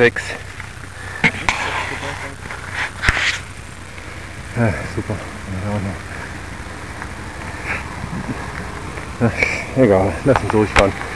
6. Ja, ah, super. Ja, ah, egal, lass uns durchfahren.